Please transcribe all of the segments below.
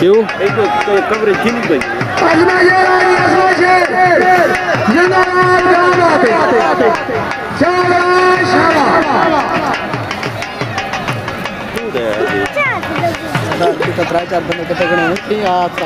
کیوں؟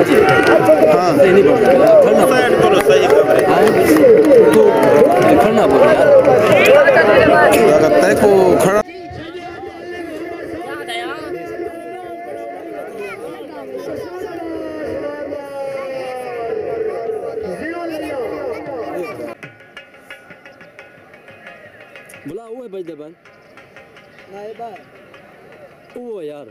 ہاں صحیح بھائی وہ یار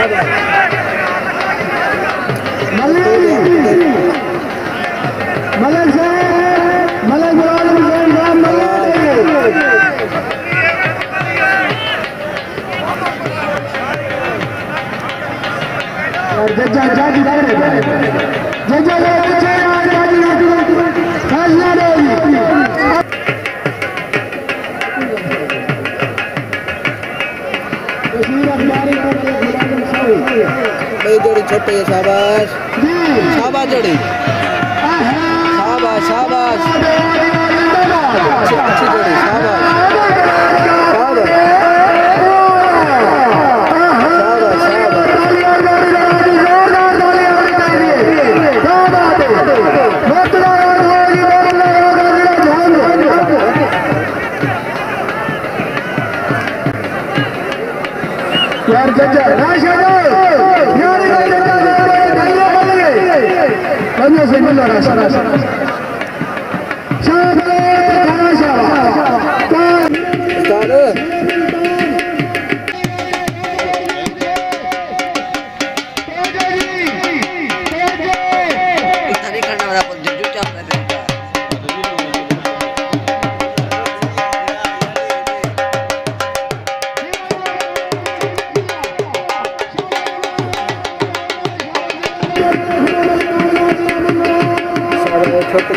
ہے جڑی شاباش. شاباش جڑی. شاباش شاباش. اچھی اچھی جڑی شاباش. یار جج Gracias.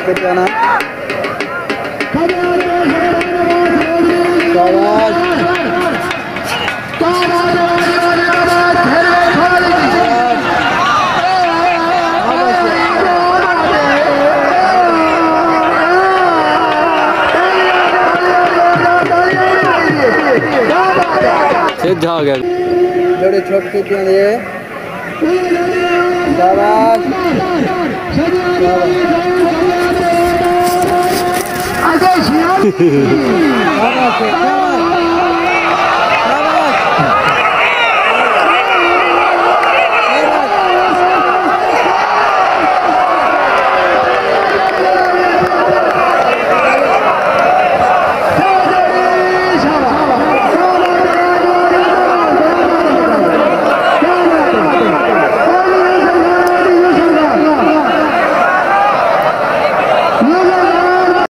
کرتے آنا سیدھا ہو جوڑے چھوٹ کے کیوں دے yeah